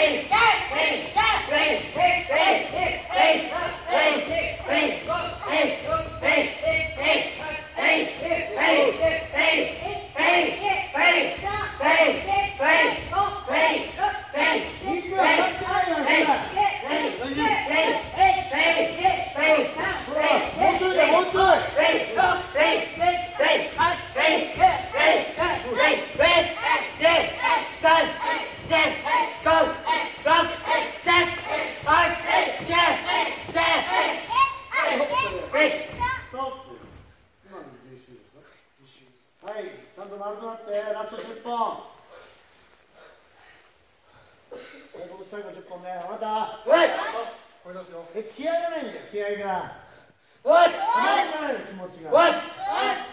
hey ちゃんと丸くなってラスト10本。最後10本ね。分かったこれ出すよ。え気合がないんだよ気合が。おい気持ちが。おい